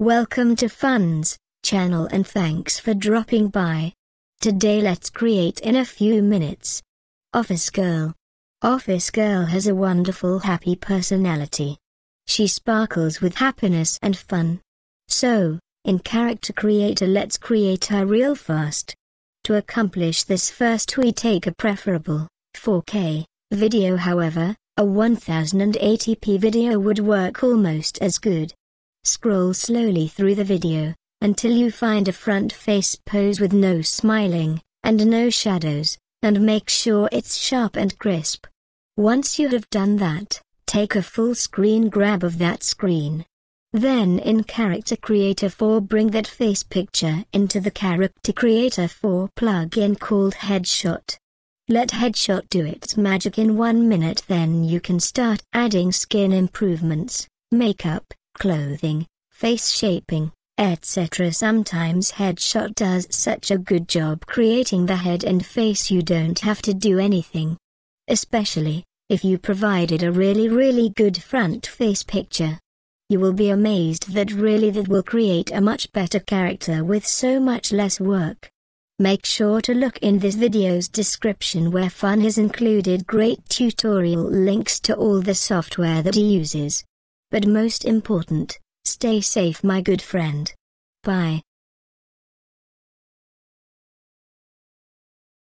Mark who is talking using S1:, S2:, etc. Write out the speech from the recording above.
S1: Welcome to Fun's channel and thanks for dropping by. Today let's create in a few minutes. Office Girl. Office Girl has a wonderful happy personality. She sparkles with happiness and fun. So, in Character Creator let's create her real fast. To accomplish this first we take a preferable 4K video however, a 1080p video would work almost as good. Scroll slowly through the video, until you find a front face pose with no smiling, and no shadows, and make sure it's sharp and crisp. Once you have done that, take a full screen grab of that screen. Then in Character Creator 4 bring that face picture into the Character Creator 4 plugin called Headshot. Let Headshot do its magic in one minute then you can start adding skin improvements, makeup, clothing, face shaping, etc. Sometimes Headshot does such a good job creating the head and face you don't have to do anything. Especially, if you provided a really really good front face picture. You will be amazed that really that will create a much better character with so much less work. Make sure to look in this video's description where Fun has included great tutorial links to all the software that he uses. But most important, stay safe my good friend. Bye.